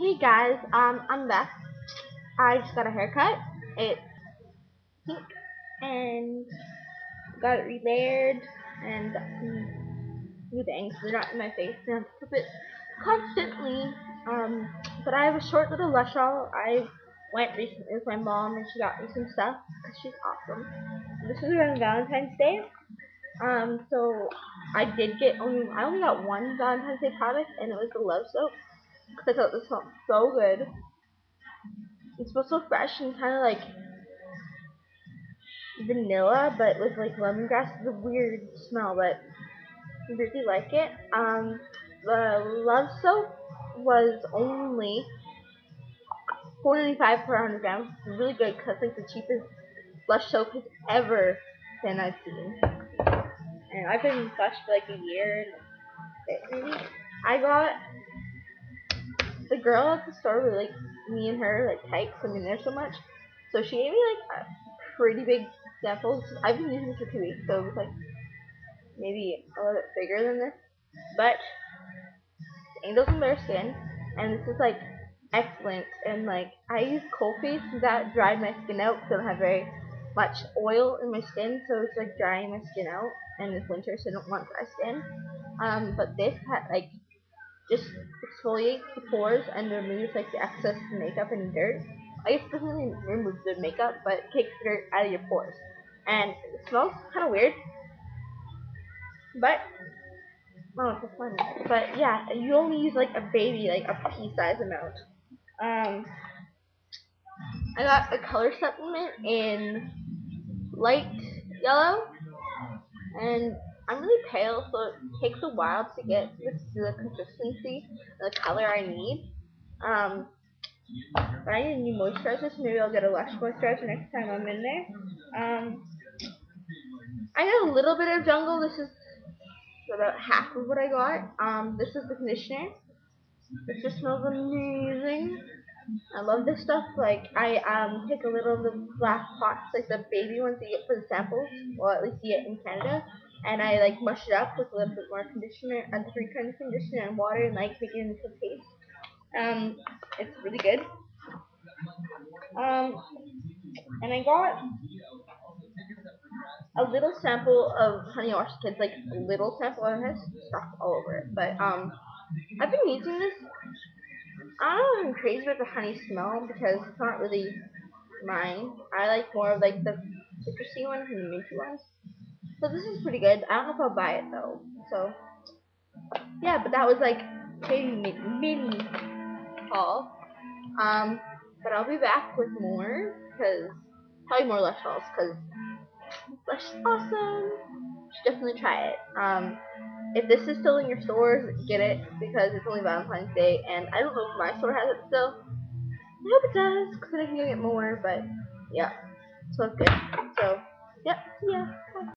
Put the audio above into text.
Hey guys, um, I'm back. I just got a haircut. It's pink and got it relayered and new bangs. They're not in my face. I have to clip it constantly. Um, but I have a short little lush haul. I went recently with my mom and she got me some stuff because she's awesome. This was around Valentine's Day. Um, so I did get only I only got one Valentine's Day product and it was the Love Soap because I thought this smelled so good. It smells so fresh and kind of like vanilla, but with like lemongrass. It's a weird smell, but I really like it. Um, the Love Soap was only 4.95 per 100 grams. It's really good because it's like the cheapest blush soap has ever been I've seen. And I've been blush for like a year and. I got the girl at the store were like me and her like types. I mean, there's so much. So she gave me like a pretty big samples. I've been using this for two weeks, so it was like maybe a little bit bigger than this. But Angels on Bare Skin, and this is like excellent. And like I use Coalface, that dried my skin out because I don't have very much oil in my skin, so it's like drying my skin out. And it's winter, so I don't want dry skin. Um, but this had like just exfoliates the pores and removes like the excess makeup and dirt. I guess it doesn't really remove the makeup, but it takes dirt out of your pores. And it smells kind of weird, but oh, it's funny. But yeah, you only use like a baby, like a pea size amount. Um, I got a color supplement in light yellow, and I'm really pale, so it takes a while to get the consistency, and the color I need. Um, but I need a new moisturizer, so maybe I'll get a Lush moisturizer next time I'm in there. Um, I got a little bit of Jungle. This is about half of what I got. Um, this is the conditioner. This just smells amazing. I love this stuff. Like I um take a little of the black pots, like the baby ones you get for the samples, or at least you get in Canada, and I like mush it up with a little bit more conditioner, a different kind of conditioner and water, and like make it into a paste. Um, it's really good. Um, and I got a little sample of Honey Wash Kids, like a little sample. It has stuff all over it, but um, I've been using this. I don't know if I'm crazy about the honey smell because it's not really mine. I like more of like the citrusy ones and the minty ones. So this is pretty good. I don't know if I'll buy it though. So yeah, but that was like mini mini haul. Um, but I'll be back with more because probably more Lush hauls because Lush is awesome. You should definitely try it. Um, if this is still in your stores, get it because it's only Valentine's Day, and I don't know if my store has it still. I hope it does because then I can get more. But yeah, so it's good. So yeah, yeah.